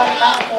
おります。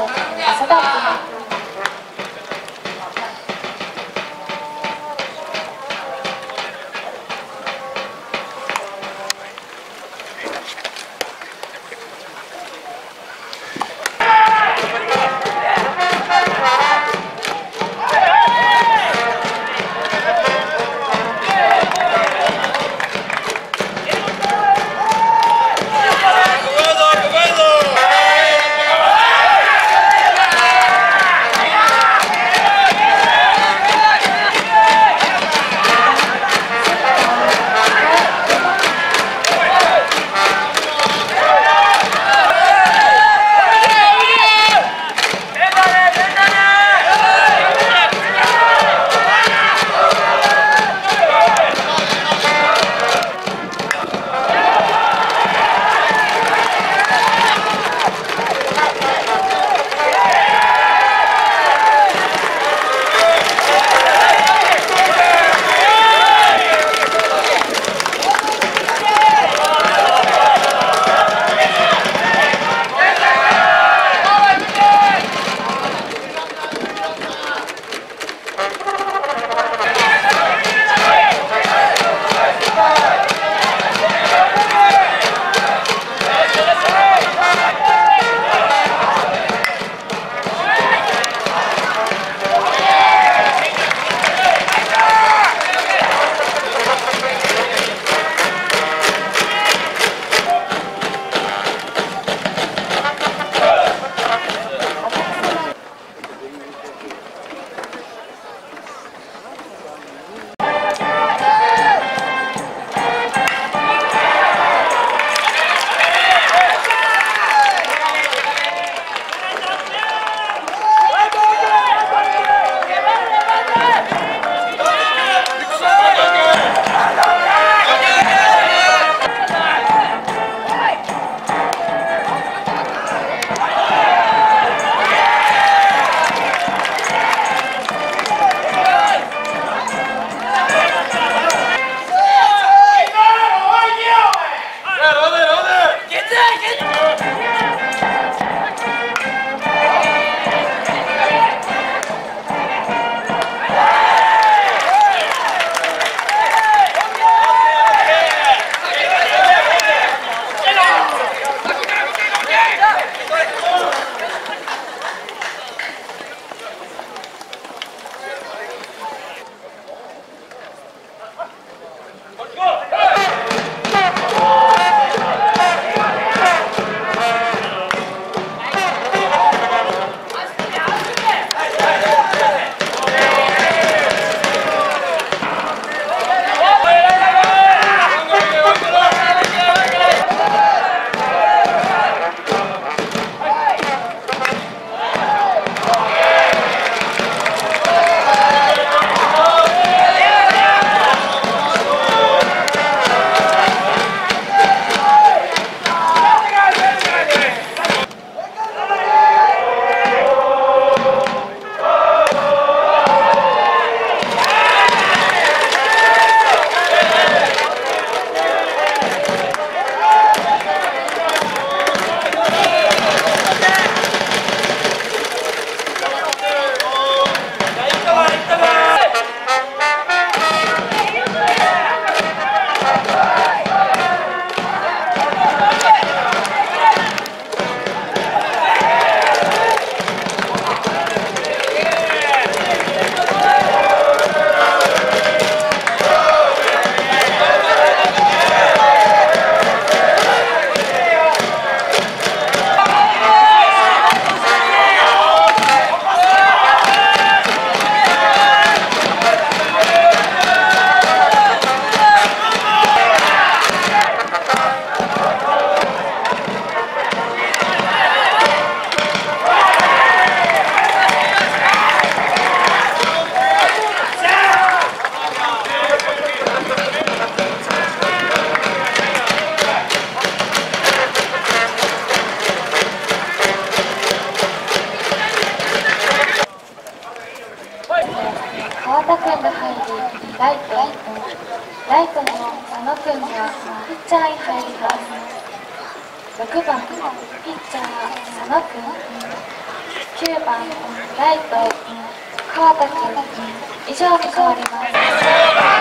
6番ピッチャー佐野君9番ライト川田君以上に変わります。